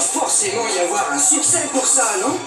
forcément y avoir un succès pour ça, non?